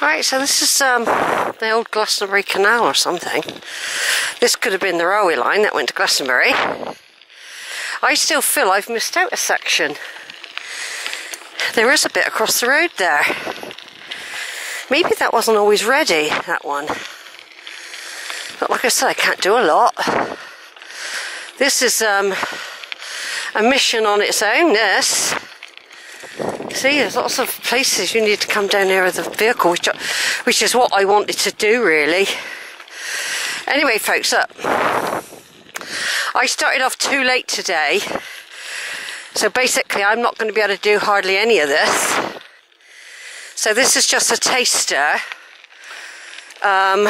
Right, so this is um, the old Glastonbury Canal or something. This could have been the railway line that went to Glastonbury. I still feel I've missed out a section. There is a bit across the road there. Maybe that wasn't always ready, that one. But like I said, I can't do a lot. This is um, a mission on its own, this. See, there's lots of places you need to come down here with a vehicle, which, which is what I wanted to do, really. Anyway, folks, up. I started off too late today, so basically I'm not going to be able to do hardly any of this. So this is just a taster. Um,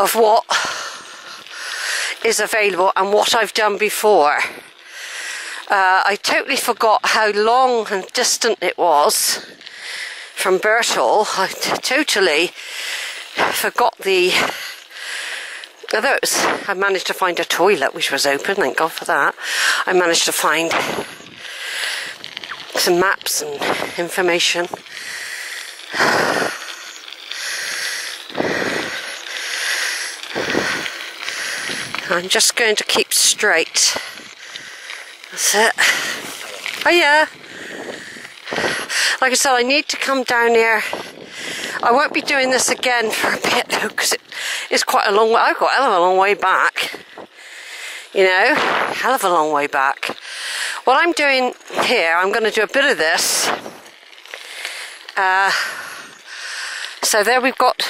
of what is available and what I've done before. Uh, I totally forgot how long and distant it was from Burtle. I totally forgot the. Although it was, I managed to find a toilet which was open, thank God for that. I managed to find some maps and information. I'm just going to keep straight. That's it. Oh yeah. Like I said, I need to come down here. I won't be doing this again for a bit though, because it is quite a long way. I've got a hell of a long way back. You know, hell of a long way back. What I'm doing here, I'm going to do a bit of this. Uh, so there we've got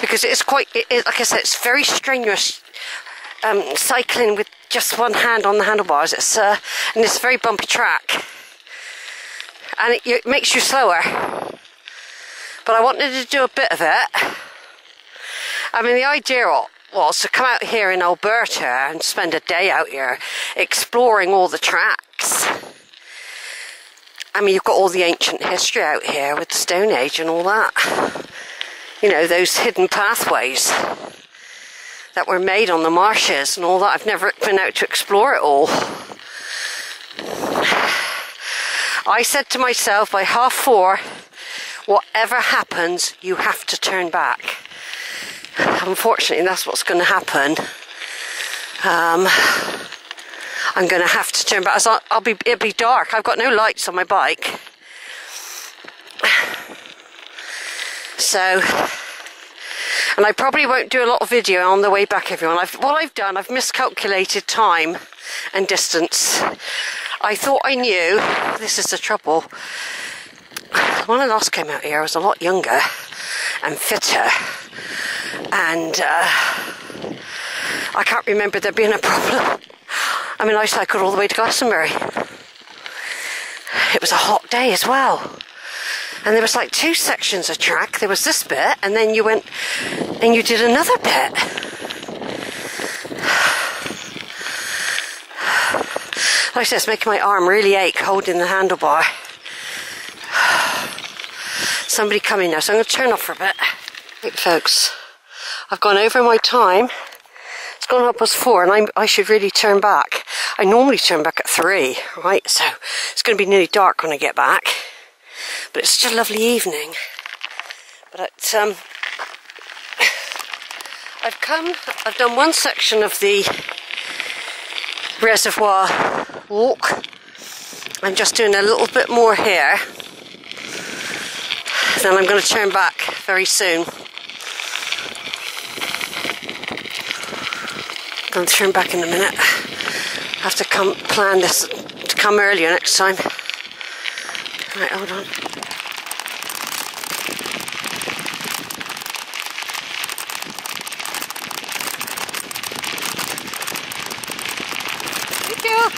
because it's quite, it, it, like I said, it's very strenuous um, cycling with just one hand on the handlebars. It's uh, and it's a very bumpy track, and it, it makes you slower. But I wanted to do a bit of it. I mean, the idea was to come out here in Avalon and spend a day out here exploring all the tracks. I mean, you've got all the ancient history out here with the Stone Age and all that. You know, those hidden pathways that were made on the marshes and all that. I've never been out to explore it all. I said to myself by half four, whatever happens, you have to turn back. Unfortunately, that's what's going to happen. Um, I'm going to have to turn back. I'll, I'll be. It'll be dark. I've got no lights on my bike, so and I probably won't do a lot of video on the way back everyone. I've, what I've done I've miscalculated time and distance. I thought I knew. This is the trouble. When I last came out here I was a lot younger and fitter. And uh, I can't remember there being a problem. I mean I cycled all the way to Glastonbury. It was a hot day as well and there was like two sections of track. There was this bit, and then you went and you did another bit. Like I said, it's making my arm really ache holding the handlebar. Somebody coming now, so I'm going to turn off for a bit. Right, folks, I've gone over my time. It's gone up as four, and I'm, I should really turn back. I normally turn back at three, right? So it's going to be nearly dark when I get back. But it's such a lovely evening. But um, I've come, I've done one section of the reservoir walk. I'm just doing a little bit more here. Then I'm going to turn back very soon. I'm going to turn back in a minute. I have to come plan this to come earlier next time. Right, hold on. Thank you.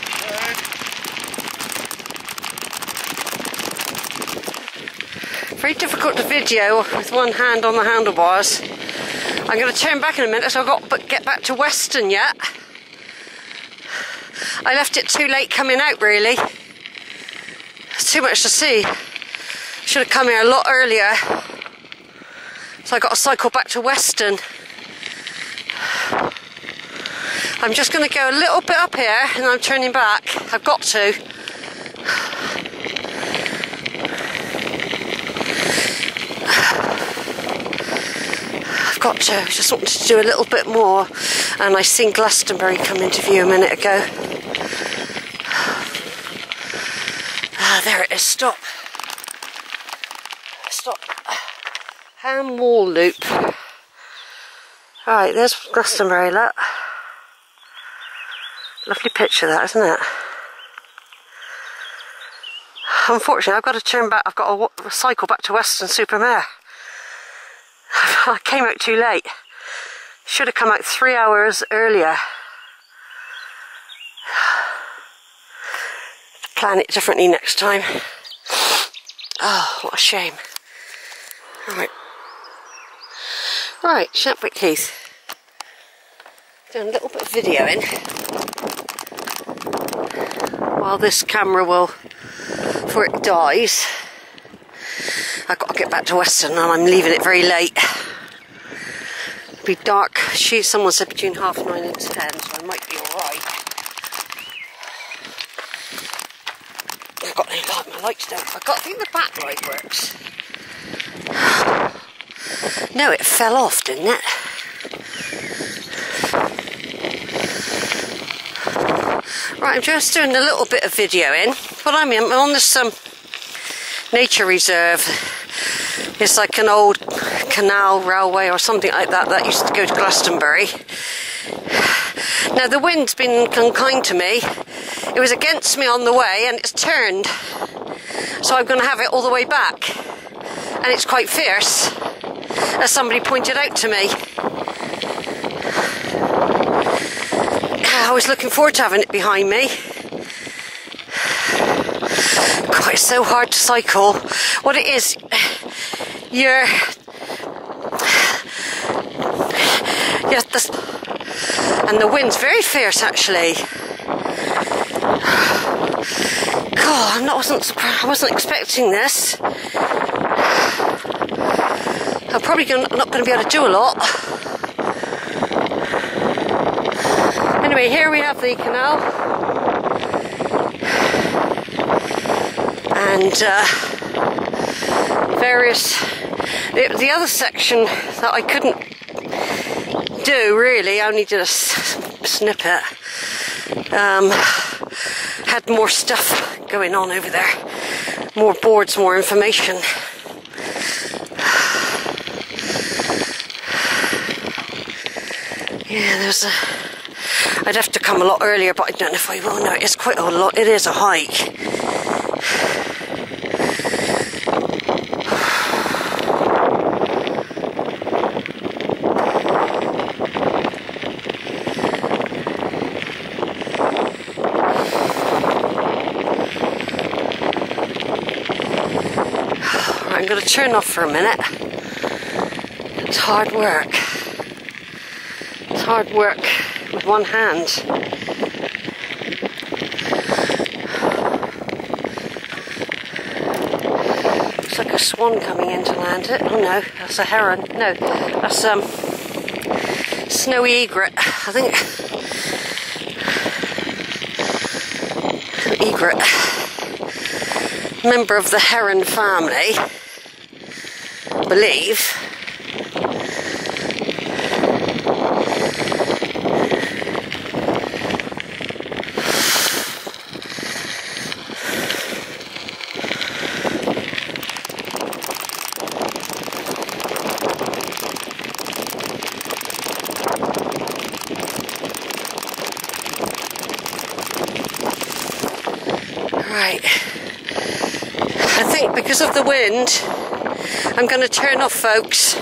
Very difficult to video with one hand on the handlebars. I'm going to turn back in a minute so I've got to get back to Weston yet. I left it too late coming out really. It's too much to see. Should have come here a lot earlier. So I got to cycle back to Weston. I'm just going to go a little bit up here and I'm turning back. I've got to. Got to. I just wanted to do a little bit more. And I seen Glastonbury come into view a minute ago. Ah, there it is. Stop. Stop. Ham Wall Loop. Right, there's Glastonbury, look. Lovely picture that, isn't it? Unfortunately, I've got to turn back. I've got to cycle back to Weston-super-Mare. I came out too late. Should have come out three hours earlier. Plan it differently next time. Oh, what a shame. Alright. Right, Shapwick Heath. Doing a little bit of videoing. While this camera will, before it dies, I've got to get back to Weston and I'm leaving it very late. It'll be dark. She, someone said between half nine and ten, so I might be alright. I've got any light, my lights don't. I've got, I think the backlight works. No, it fell off, didn't it? Right, I'm just doing a little bit of videoing. What I mean, I'm on this um, nature reserve. It's like an old canal railway or something like that that used to go to Glastonbury. Now the wind's been unkind to me. It was against me on the way and it's turned. So I'm going to have it all the way back. And it's quite fierce, as somebody pointed out to me. I was looking forward to having it behind me. God, it's so hard to cycle. What it is, you're. Yeah, this, and the wind's very fierce actually. God, not wasn't. I wasn't expecting this. I'm probably gonna, not going to be able to do a lot. Anyway, here we have the canal. And uh, various. The, the, other section that I couldn't do really, I only did a snippet, um, had more stuff going on over there. More boards, more information. Yeah, there's a. I'd have to come a lot earlier, but I don't know if I will now. It's quite a lot. It is a hike. Turn off for a minute. It's hard work. It's hard work with one hand. Looks like a swan coming in to land it. Oh no, that's a heron. No, that's um snowy egret. I think egret. Member of the heron family believe. Right. I think because of the wind, I'm going to turn off, folks.